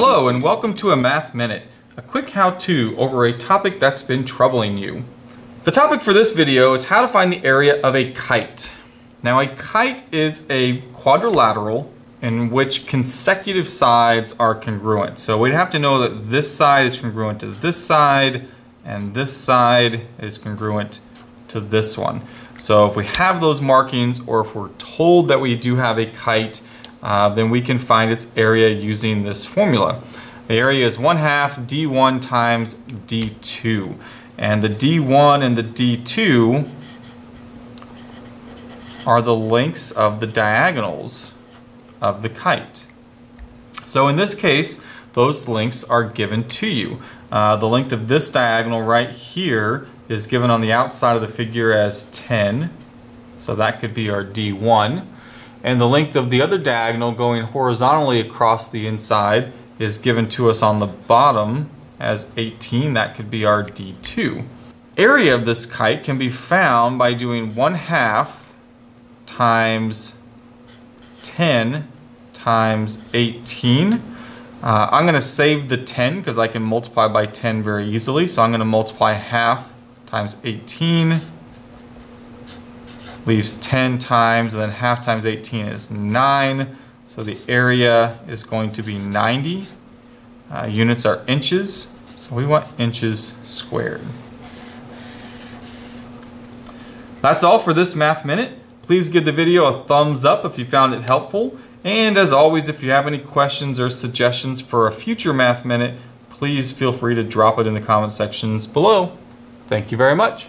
Hello and welcome to a Math Minute, a quick how-to over a topic that's been troubling you. The topic for this video is how to find the area of a kite. Now a kite is a quadrilateral in which consecutive sides are congruent. So we'd have to know that this side is congruent to this side and this side is congruent to this one. So if we have those markings or if we're told that we do have a kite, uh, then we can find its area using this formula. The area is 1 half d1 times d2. And the d1 and the d2 are the lengths of the diagonals of the kite. So in this case, those lengths are given to you. Uh, the length of this diagonal right here is given on the outside of the figure as 10. So that could be our D1. And the length of the other diagonal going horizontally across the inside is given to us on the bottom as 18. That could be our D2. Area of this kite can be found by doing 1 half times 10 times 18. Uh, I'm going to save the 10 because I can multiply by 10 very easily. So I'm going to multiply half times 18 leaves 10 times, and then half times 18 is 9. So the area is going to be 90. Uh, units are inches, so we want inches squared. That's all for this Math Minute. Please give the video a thumbs up if you found it helpful. And as always, if you have any questions or suggestions for a future Math Minute, please feel free to drop it in the comment sections below. Thank you very much.